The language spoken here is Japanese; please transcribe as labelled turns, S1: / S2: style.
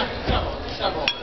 S1: 下下も下も